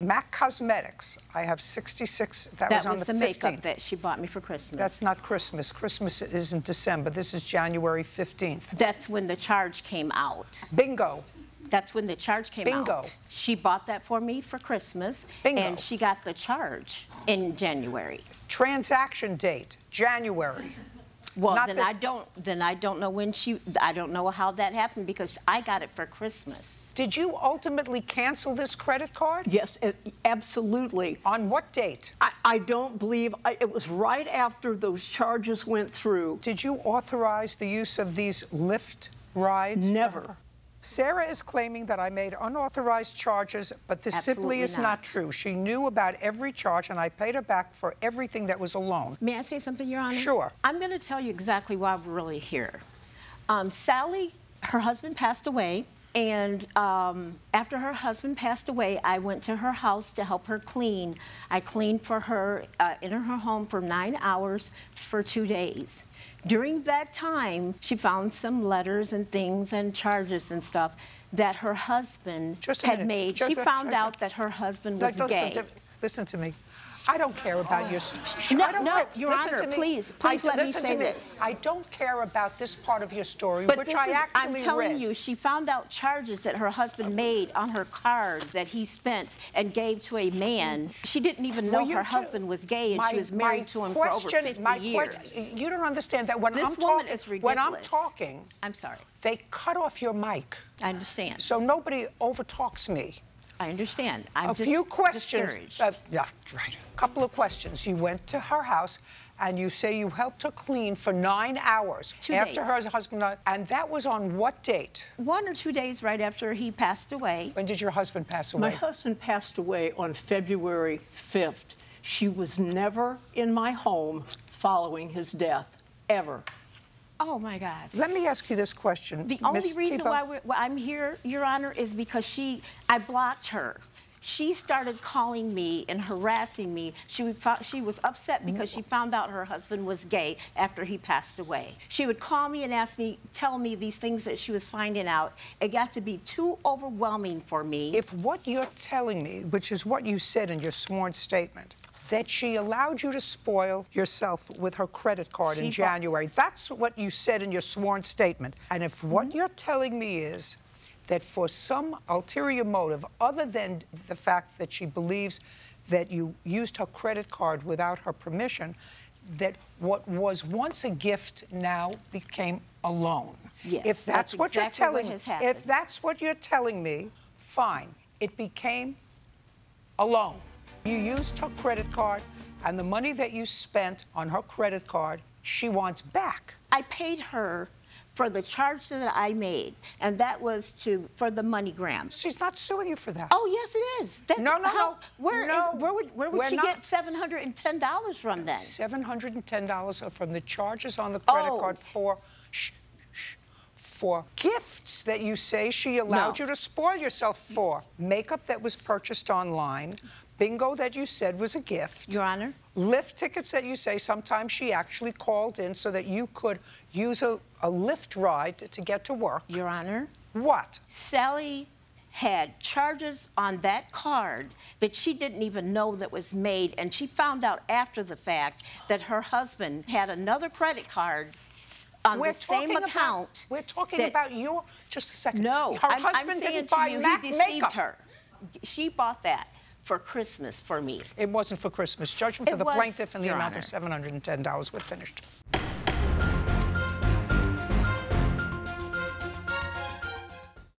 MAC Cosmetics. I have 66. That, That was on the, the 15th. makeup that she bought me for Christmas. That's not Christmas. Christmas is in December. This is January 15th. That's when the charge came out. Bingo. That's when the charge came out. Bingo. out. She bought that for me for Christmas. Bingo. And she got the charge in January. Transaction date, January. Well, Not then I don't then I don't know when she I don't know how that happened because I got it for Christmas. Did you ultimately cancel this credit card? Yes, it- absolutely. On what date? I, I don't believe, I, it was right after those charges went through. Did you authorize the use of these Lyft rides? Never. Sara is claiming that I made unauthorized charges, but this simply is not. not true. She knew about every charge, and I paid her back for everything that was a loan. May I say something, Your Honor? Sure. I'm going to tell you exactly why we're really here. Um, Sally, her husband passed away, and um, after her husband passed away, I went to her house to help her clean. I cleaned for her uh, in her home for nine hours for two days. During that time, she found some letters and things and charges and stuff that her husband had minute. made. Just- she found out that her husband was listen gay. to, listen to me. I don't care about your. sh- No, I don't no, care- Your listen Honor, to me. please, I please do- let me say this. I don't care about this part of your story, But which I is, actually I'm telling read. you, she found out charges that her husband made on her card that he spent and gave to a man. She didn't even know Well, her husband was gay, and my- she was married to him for over question- 50 my years. question- you don't understand that when this I'm woman talking, is ridiculous. when I'm talking, I'm sorry. they cut off your mic, I understand. so nobody overtalks me. I understand. I'm a just few questions. uh, yeah, right. A couple of questions. You went to her house. And you say you helped her clean for nine hours Two after days. her husband. And that was on what date? One or two days right after he passed away. When did your husband pass away? My husband passed away on February 5th. She was never in my home following his death, ever. Oh my God. Let me ask you this question. The only reason Tebow. why, we're, why I'm here, Your Honor, is because she, I blocked her. She started calling me and harassing me. She, she was upset because she found out her husband was gay after he passed away. She would call me and ask me, tell me these things that she was finding out. It got to be too overwhelming for me. If what you're telling me, which is what you said in your sworn statement, that she allowed you to spoil yourself with her credit card in She bought- January, that's what you said in your sworn statement. And if what Mm-hmm. you're telling me is that for some ulterior motive, other than the fact that she believes that you used her credit card without her permission, that what was once a gift now became a loan. Yes, if that's, that's what you're exactly what telling has if that's what you're telling me, fine. It became a loan. You used her credit card, and the money that you spent on her credit card, she wants back. I paid her for the charge that I made, and that was to for the MoneyGram. She's not suing you for that. Oh yes, it is. That's No, no, how, no. Where is- No, where would where would we're she not. get seven hundred and ten dollars from then? $710 are from the charges on the credit Oh. card for shh, shh, for gifts that you say she allowed No. you to spoil yourself for. Makeup that was purchased online, bingo that you said was a gift. Your Honor, Lyft tickets that you say sometimes she actually called in so that you could use a, a Lyft ride to, get to work. Your Honor, What? Sally had charges on that card that she didn't even know that was made, and she found out after the fact that her husband had another credit card on We're the same account. About, we're talking that- about you. Just a second. No, her I'm, I'm husband saying didn't to buy you, Mac he deceived makeup. her. She bought that for Christmas for me. It wasn't for Christmas. Judgment for the was, plaintiff in the Your amount Honor. of $710. We're finished.